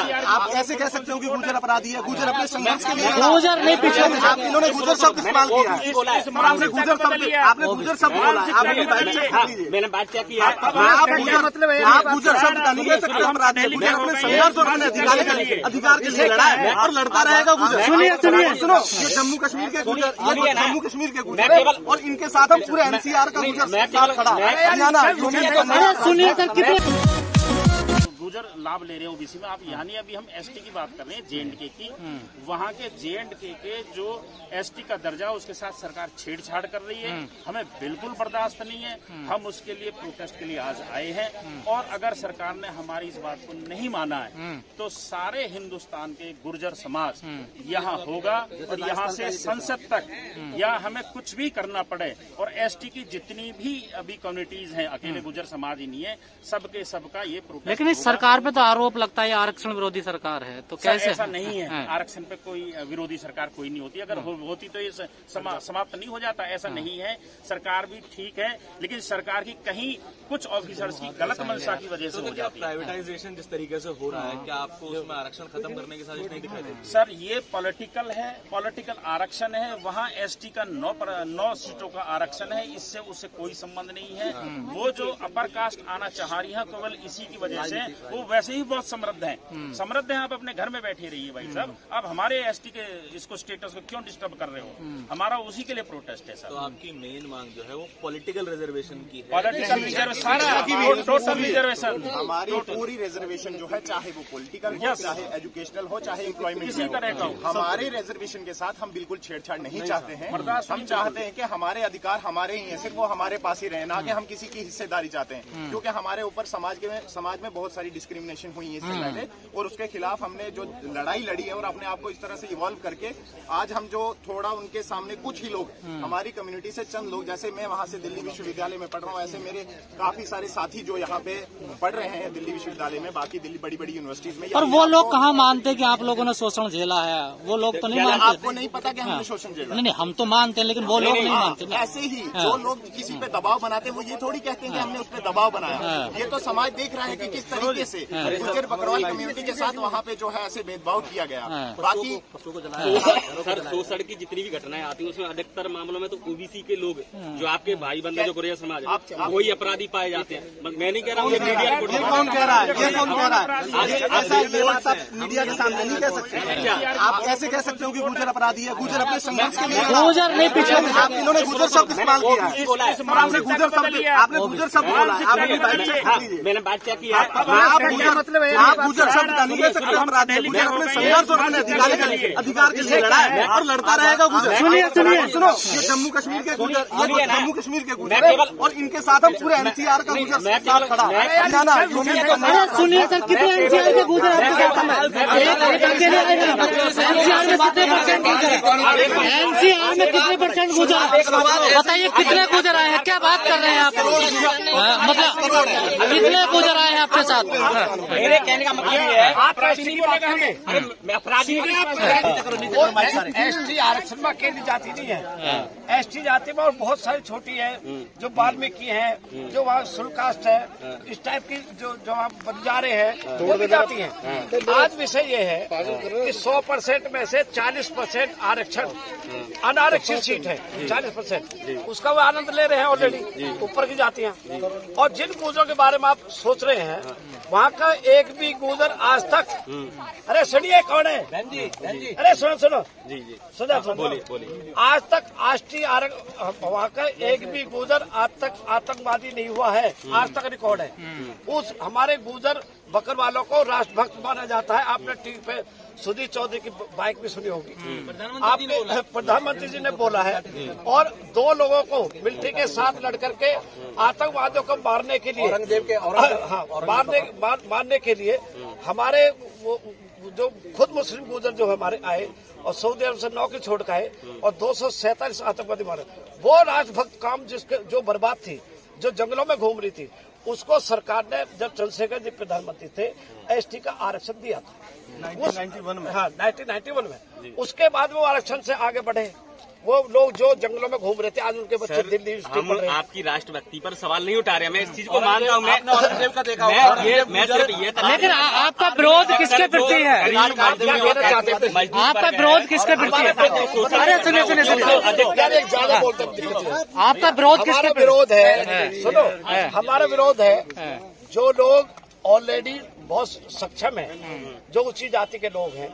आप कैसे कह सकते हो कि गुजर अपराधी है गुजर अपने संघर्ष के लिए गुजर नहीं पीछे इन्होंने गुजर शब्द इस्तेमाल किया है। आपने गुजर शब्द आपने गुजर शब्द बोला। आप बात चेक कर लीजिए मैंने बात क्या किया आप गुजर मतलब आप गुजर शब्द का नहीं कह सकते अपराधी। गुजर अपने संघर्ष और अपने अधिकार के लिए अधिकार के लिए लड़ा है। और लड़ता रहेगा गुजर। सुनिए, सुनिए। सुनो। ये जम्मू कश्मीर के गुजर ये जम्मू कश्मीर के गुजर। और इनके साथ हम पूरे एनसीआर का गुजर साथ खड़ा। है हरियाणा सुनिए सर कितने गुजर लाभ ले रहे हैं ओबीसी में आप यानी अभी हम एसटी की बात कर रहे हैं जेएंडके की वहाँ के जेएंडके के जो एसटी का दर्जा उसके साथ सरकार छेड़छाड़ कर रही है। हमें बिल्कुल बर्दाश्त नहीं है। हम उसके लिए प्रोटेस्ट के लिए आज आए हैं। और अगर सरकार ने हमारी इस बात को नहीं माना है तो सारे हिंदुस्तान के गुर्जर समाज यहाँ होगा और यहाँ से संसद तक या हमें कुछ भी करना पड़े और एसटी की जितनी भी अभी कम्युनिटीज हैं अकेले गुर्जर समाज ही नहीं है सबके सबका ये प्रोटेस्ट लेकिन इस होगा। सरकार पे तो आरोप लगता है आरक्षण विरोधी सरकार है तो कैसे ऐसा नहीं है। हाँ। आरक्षण पे कोई विरोधी सरकार कोई नहीं होती। अगर हो, होती तो ये समा, समाप्त नहीं हो जाता ऐसा नहीं है। सरकार भी ठीक है लेकिन सरकार की कहीं कुछ ऑफिसर्स की गलत मंशा की वजह से हो जाती है। प्राइवेटाइजेशन जिस तरीके से हो रहा है क्या आपको उसमें आरक्षण खत्म करने की साजिश नहीं दिखाई देती? सर ये पॉलिटिकल है पॉलिटिकल आरक्षण है वहाँ एसटी का नौ नौ सीटों का आरक्षण है इससे उससे कोई संबंध नहीं है। वो जो अपर कास्ट आना चाह रही है केवल इसी की वजह से वो वैसे ही बहुत समृद्ध हैं। समृद्ध हैं आप अपने घर में बैठे रहिए भाई साहब। आप हमारे एसटी के इसको स्टेटस को क्यों डिस्टर्ब कर रहे हो? हमारा उसी के लिए प्रोटेस्ट है तो सर आपकी मेन मांग जो है वो पॉलिटिकल रिजर्वेशन की है। पॉलिटिकल रिजर्वेशन टोटल रिजर्वेशन हमारी पूरी रिजर्वेशन जो है चाहे वो पॉलिटिकल हो चाहे एजुकेशनल हो चाहे एम्प्लॉयमेंट किसी तरह का हो। हमारे रिजर्वेशन के साथ हम बिल्कुल छेड़छाड़ नहीं चाहते हैं। हम चाहते हैं कि हमारे अधिकार हमारे ही हैं सिर्फ़ वो हमारे पास ही रहे ना कि हम किसी की हिस्सेदारी चाहते हैं। क्योंकि हमारे ऊपर समाज के में समाज में बहुत सारी डिस्क्रिमिनेशन हुई है इससे पहले। और उसके खिलाफ हमने जो लड़ाई लड़ी है और अपने आप को इस तरह से इवॉल्व करके आज हम जो थोड़ा उनके सामने कुछ ही लोग हमारी कम्युनिटी से चंद लोग जैसे मैं वहाँ से दिल्ली विश्वविद्यालय में पढ़ रहा हूँ ऐसे मेरे काफ़ी सारे साथी जो यहाँ पे पढ़ रहे हैं दिल्ली विश्वविद्यालय में बाकी दिल्ली बड़ी बड़ी यूनिवर्सिटीज में और वो लोग कहाँ मानते हैं कि आप लोगों ने शोषण झेला है? वो लोग तो नहीं मानते। आपको नहीं पता कि हमने शोषण झेला। नहीं नहीं हम तो मानते हैं लेकिन वो लोग नहीं मानते ऐसे ही जो लोग किसी पे दबाव बनाते हैं वो ये थोड़ी कहते हैं कि हमने उस पर दबाव बनाया। ये तो समाज देख रहा है कि किस तरीके से। गुजर बकरवाल कम्युनिटी के साथ वहाँ पे जो है ऐसे भेदभाव किया गया। बाकी सर शोषण की जितनी भी घटनाएँ आती है उसमें अधिकतर मामलों में तो ओबीसी के लोग जो आपके भाई बंधु जो गुरिया समाज है वही अपराधी पाए जाते हैं। मैं नहीं कह रहा हूँ मीडिया कौन कह रहा है? ये कौन कह रहा है? ऐसा ये आप मीडिया के सामने नहीं कह सकते। आप कैसे कह सकते हो कि गुजर अपराधी है? गुजर अपने संघर्ष के लिए गुजर नहीं पीछे आप इन्होंने गुजर शब्द इस्तेमाल किया? आपने गुजर शब्द आपने गुजर शब्द बोला है। आप अपनी बात चेक लीजिए मैंने बात क्या किया आप गुजर मतलब आप गुजर शब्द का नहीं सकते अपराधी है? गुजर अपने संघर्ष और अपने अधिकार के लिए अधिकार के लिए लड़ा है और लड़ता रहेगा? गुजर। सुनिए, सुनिए। सुनो ये जम्मू कश्मीर के गुजर ये जम्मू कश्मीर के गुजर और इनके साथ हम पूरे एनसीआर का गुजर साथ खड़ा। है हरियाणा अरे सुनिए सर कितने एनसीआर के हैं? हैं? एनसीआर में कितने परसेंट गुजर एनसीआर में कितने परसेंट गुजर बताइए कितने गुजर आए हैं? क्या बात कर रहे हैं आप? हाँ, मतलब कितने गुजर आए हैं आपके साथ? मेरे कहने का मतलब ये है आप एसटी बोलेगा अपराधी एस टी आरक्षण में केंद्र जाति नहीं है। एस टी जाति में और बहुत सारी छोटी है जो वाल्मीकि है जो वहाँ सुलकास्ट है इस टाइप की जो जो वहाँ बंजारे हैं वो भी जाति है। आज विषय ये है कि 100 परसेंट में से 40 परसेंट आरक्षण अनारक्षित सीट है 40 परसेंट। उसका वो आनंद ले रहे हैं ऑलरेडी ऊपर की जातियाँ। और जिन गुजरों के बारे में आप सोच रहे हैं वहाँ का एक भी गुजर आज तक। अरे सुनिए कौन है? अरे सुनो सुनो। जी जी। सुनो सुनो। बोलिए बोलिए। आज तक राष्ट्रीय आरक्षण वहाँ का एक भी गुजर आज तक आतंकवादी नहीं हुआ है। आज तक रिकॉर्ड है। उस हमारे गुजर बकर वालों को राष्ट्रभक्त माना जाता है। आपने टीवी पे सुधीर चौधरी की बाइक भी सुनी होगी। आपने प्रधानमंत्री जी ने बोला। है। और दो लोगों को मिलिट्री के साथ लड़कर के आतंकवादियों को मारने के लिए औरंगज़ेब के हाँ मारने मार, मारने के लिए हमारे वो जो खुद मुस्लिम गुजर जो हमारे आए और सऊदी अरब से नौकरी छोड़ के आए और दो सौ सैतालीस आतंकवादी मारे। वो राजभक्त काम जिसके जो बर्बाद थी जो जंगलों में घूम रही थी उसको सरकार ने जब चंद्रशेखर जी प्रधानमंत्री थे एसटी का आरक्षण दिया था। 1991 में? हाँ 1991 में। उसके बाद वो आरक्षण से आगे बढ़े। वो लोग जो जंगलों में घूम रहे थे आज उनके बच्चे दिल्ली यूनिवर्सिटी हम पढ़ रहे आपकी राष्ट्रभक्ति पर सवाल नहीं उठा रहे हैं। मैं इस चीज़ को मानता हूँ मैं का देखा मैं ये मैं सिर्फ़ ये लेकिन आपका विरोध किसके प्रति है? आपका विरोध किसके प्रति है? अरे सुनिए सुनिए सुनिए। हैं, है। आपका विरोध किसके विरोध है सुनो हमारा विरोध है जो लोग ऑलरेडी बहुत सक्षम है जो ऊँची जाति के लोग हैं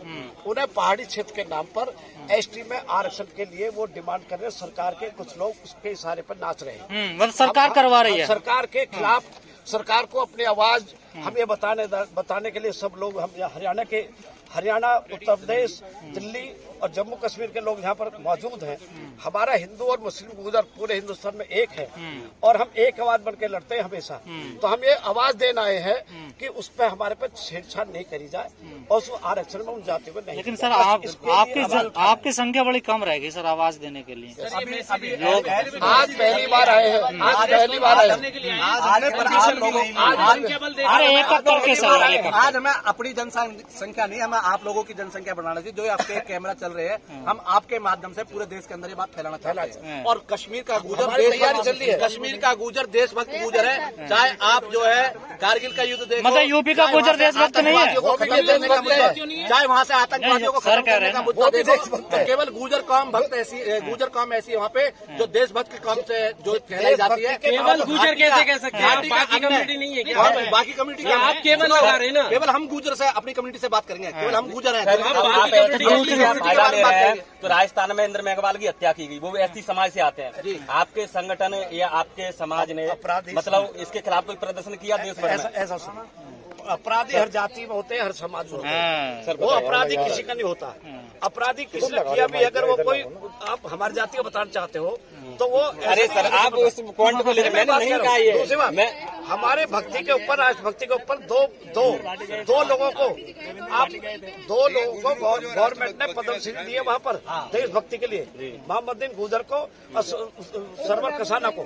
उन्हें पहाड़ी क्षेत्र के नाम पर एसटी में आरक्षण के लिए वो डिमांड कर रहे हैं। सरकार के कुछ लोग उसके इशारे पर नाच रहे हैं। हम्म, मतलब सरकार करवा रही है। सरकार के खिलाफ सरकार को अपनी आवाज़ हम ये बताने बताने के लिए सब लोग हम हरियाणा के हरियाणा उत्तर प्रदेश दिल्ली और जम्मू कश्मीर के लोग यहाँ पर मौजूद हैं। हमारा हिंदू और मुस्लिम गुजर पूरे हिंदुस्तान में एक है। और हम एक आवाज़ बन के लड़ते हैं हमेशा। तो हम ये आवाज़ देना आए हैं कि उस पर हमारे पे छेड़छाड़ नहीं करी जाए और उस आरक्षण में उन जातियों में नहीं लेकिन सर आप आपकी आपकी संख्या बड़ी कम रहेगी सर आवाज़ देने के लिए। आज पहली बार आए हैं। आज पहली बार आए हैं। अरे एक करके सर। आज हमें अपनी जनसंख्या नहीं हमें आप लोगों की जनसंख्या बढ़ाना चाहिए। जो आपके कैमरा चल रहे हैं। हम आपके माध्यम से पूरे देश के अंदर ये बात फैलाना चाहते हैं। और कश्मीर का गुजर हमारी तैयारी चल रही है। कश्मीर का गुजर देशभक्त गुजर है। चाहे आप जो है कारगिल का युद्ध देखो मतलब यूपी का गुजर देशभक्त नहीं है? चाहे वहाँ से आतंकवादियों को खत्म करने का मुद्दा भी देखो केवल गुजर कौम भक्त ऐसी गुजर कौम ऐसी वहाँ पे जो देशभक्त की कौम से जो कहलाई जाती है केवल गुजर कैसे कह सकते हैं? बाकी कम्युनिटी नहीं है क्या? हाँ, बाकी कम्युनिटी आप केवल ना। केवल हम गुजर से अपनी कम्युनिटी से बात करेंगे केवल हम गुजर हैं। फ़ायदा ले रहे हैं तो राजस्थान में इंद्र मेघवाल की हत्या की गई। वो ऐसी समाज से आते हैं। आपके संगठन या आपके समाज ने मतलब इसके खिलाफ कोई प्रदर्शन किया देश भर ऐसा सुना। अपराधी हर जाति में होते हैं हर समाज में होते हैं। हाँ। वो अपराधी किसी का नहीं होता। अपराधी किसी ने किया भी अगर वो कोई आप हमारी जाति को बताना चाहते हो तो वो अरे सर आप उस पॉइंट को ले रहे मैंने नहीं कहा ये। मैं हमारे भक्ति के ऊपर राष्ट्रभक्ति के ऊपर दो दो दो लोगों को आप दो लोगों को गवर्नमेंट ने पद्मश्री दिए वहाँ पर देशभक्ति के लिए। मोहम्मदीन गुजर को और सरवर कसाना को।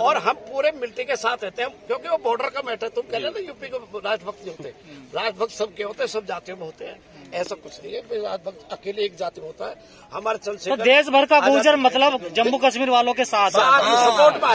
और हम पूरे मिलती के साथ रहते हैं। क्योंकि वो बॉर्डर का मैटर तुम कह रहे हो ना यूपी को राजभक्त होते राजभक्त सबके होते हैं सब जातियों में होते हैं। ऐसा कुछ नहीं है राजभक्त अकेले एक जाति में होता है। हमारे तो देश भर का गुजर मतलब जम्मू कश्मीर वालों के साथ सपोर्ट में